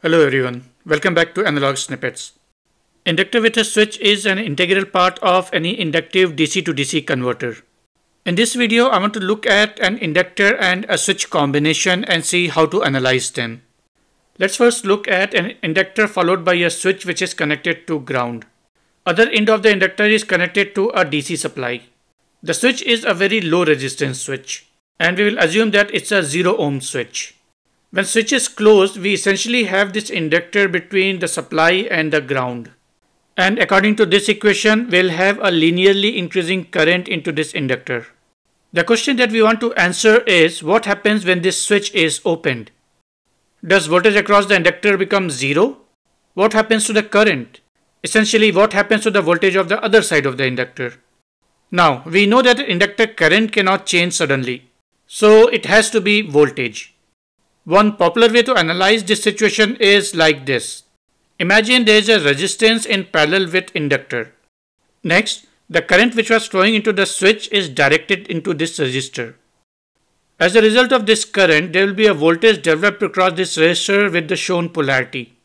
Hello everyone, welcome back to Analog Snippets. Inductor with a switch is an integral part of any inductive DC to DC converter. In this video, I want to look at an inductor and a switch combination and see how to analyze them. Let's first look at an inductor followed by a switch which is connected to ground. Other end of the inductor is connected to a DC supply. The switch is a very low resistance switch and we will assume that it's a 0 ohm switch. When switch is closed, we essentially have this inductor between the supply and the ground. And according to this equation, we'll have a linearly increasing current into this inductor. The question that we want to answer is what happens when this switch is opened? Does voltage across the inductor become zero? What happens to the current? Essentially, what happens to the voltage of the other side of the inductor? Now, we know that inductor current cannot change suddenly. So, it has to be voltage. One popular way to analyze this situation is like this. Imagine there is a resistance in parallel with inductor. Next, the current which was flowing into the switch is directed into this resistor. As a result of this current, there will be a voltage developed across this resistor with the shown polarity.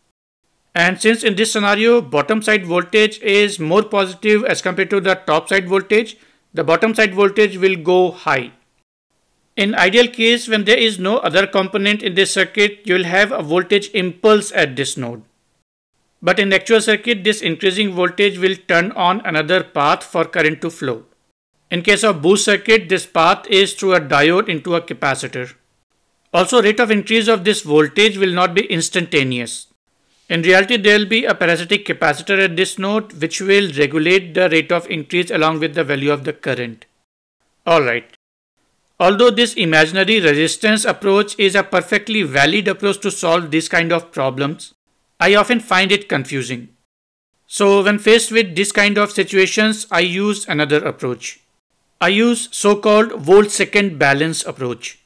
And since in this scenario, bottom side voltage is more positive as compared to the top side voltage, the bottom side voltage will go high. In ideal case, when there is no other component in this circuit, you will have a voltage impulse at this node. But in actual circuit, this increasing voltage will turn on another path for current to flow. In case of boost circuit, this path is through a diode into a capacitor. Also, rate of increase of this voltage will not be instantaneous. In reality, there will be a parasitic capacitor at this node which will regulate the rate of increase along with the value of the current. Alright, Although this imaginary resistance approach is a perfectly valid approach to solve this kind of problems, I often find it confusing. So when faced with this kind of situations, I use another approach. I use so-called volt-second balance approach.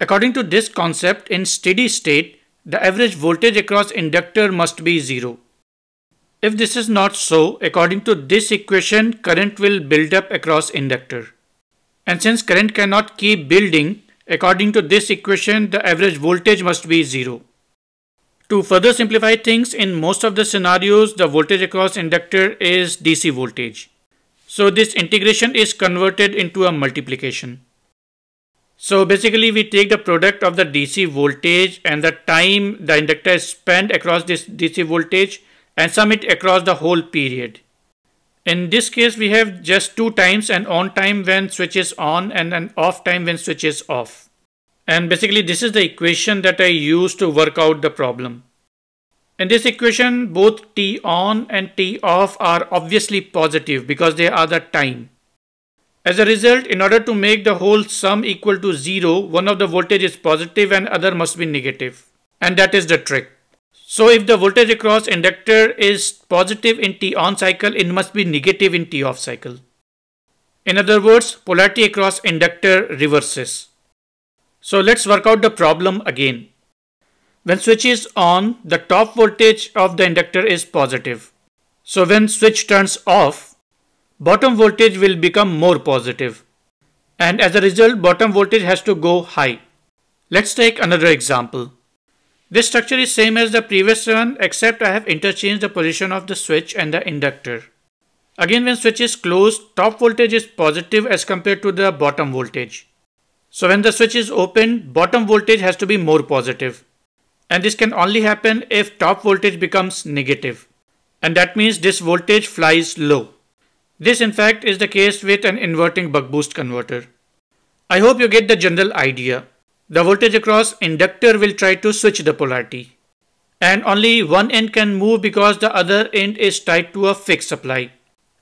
According to this concept, in steady state, the average voltage across inductor must be zero. If this is not so, according to this equation, current will build up across inductor. And since current cannot keep building, according to this equation, the average voltage must be zero. To further simplify things, in most of the scenarios, the voltage across inductor is DC voltage. So this integration is converted into a multiplication. So basically we take the product of the DC voltage and the time the inductor is spent across this DC voltage and sum it across the whole period. In this case, we have just two times an on time when switch is on and an off time when switch is off. And basically this is the equation that I use to work out the problem. In this equation, both T on and T off are obviously positive because they are the time. As a result, in order to make the whole sum equal to 0, one of the voltage is positive and other must be negative. And that is the trick. So if the voltage across inductor is positive in T on cycle, it must be negative in T off cycle. In other words, polarity across inductor reverses. So let's work out the problem again. When switch is on, the top voltage of the inductor is positive. So when switch turns off, bottom voltage will become more positive. And as a result, bottom voltage has to go high. Let's take another example. This structure is same as the previous one except I have interchanged the position of the switch and the inductor. Again when switch is closed, top voltage is positive as compared to the bottom voltage. So when the switch is open, bottom voltage has to be more positive. And this can only happen if top voltage becomes negative. And that means this voltage flies low. This in fact is the case with an inverting buck boost converter. I hope you get the general idea. The voltage across inductor will try to switch the polarity. And only one end can move because the other end is tied to a fixed supply.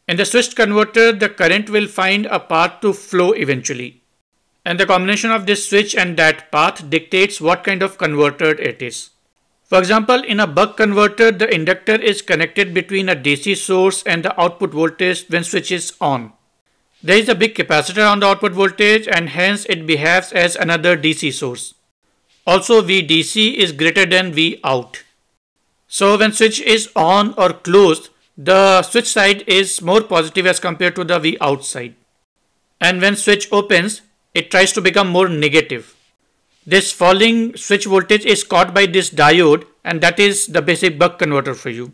In the switched converter, the current will find a path to flow eventually. And the combination of this switch and that path dictates what kind of converter it is. For example, in a buck converter, the inductor is connected between a DC source and the output voltage when switch is on. There is a big capacitor on the output voltage and hence it behaves as another DC source. Also VDC is greater than Vout. So when switch is on or closed, the switch side is more positive as compared to the Vout side. And when switch opens, it tries to become more negative. This falling switch voltage is caught by this diode and that is the basic buck converter for you.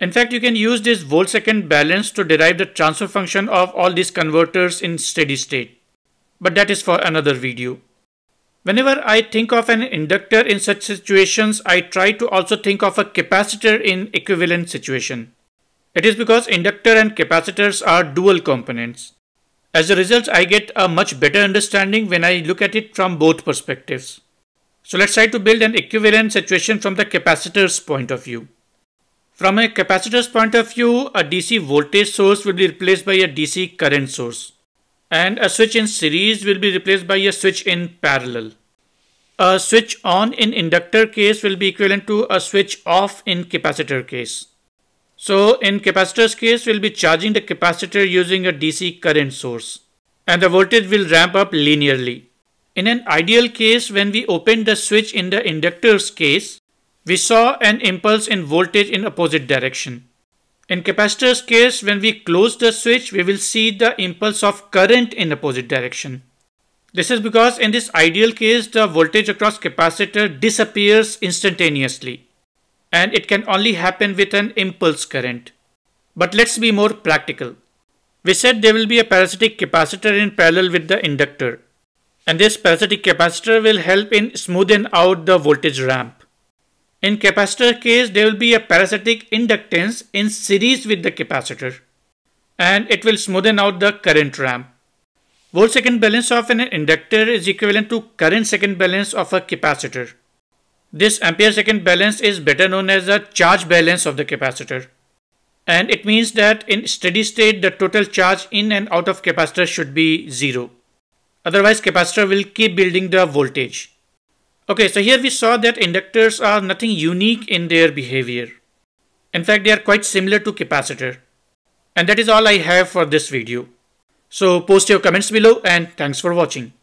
In fact, you can use this volt second balance to derive the transfer function of all these converters in steady state. But that is for another video. Whenever I think of an inductor in such situations, I try to also think of a capacitor in equivalent situation. It is because inductor and capacitors are dual components. As a result, I get a much better understanding when I look at it from both perspectives. So let's try to build an equivalent situation from the capacitor's point of view. From a capacitor's point of view, a DC voltage source will be replaced by a DC current source. And a switch in series will be replaced by a switch in parallel. A switch on in inductor case will be equivalent to a switch off in capacitor case. So in capacitor's case, we'll be charging the capacitor using a DC current source. And the voltage will ramp up linearly. In an ideal case, when we open the switch in the inductor's case, we saw an impulse in voltage in opposite direction. In capacitor's case, when we close the switch, we will see the impulse of current in opposite direction. This is because in this ideal case, the voltage across capacitor disappears instantaneously and it can only happen with an impulse current. But let's be more practical. We said there will be a parasitic capacitor in parallel with the inductor. And this parasitic capacitor will help in smoothing out the voltage ramp. In capacitor case, there will be a parasitic inductance in series with the capacitor. And it will smoothen out the current ramp. Volt second balance of an inductor is equivalent to current second balance of a capacitor. This ampere second balance is better known as the charge balance of the capacitor. And it means that in steady state, the total charge in and out of capacitor should be zero. Otherwise, capacitor will keep building the voltage. Okay, so here we saw that inductors are nothing unique in their behavior. In fact, they are quite similar to capacitor. And that is all I have for this video. So post your comments below and thanks for watching.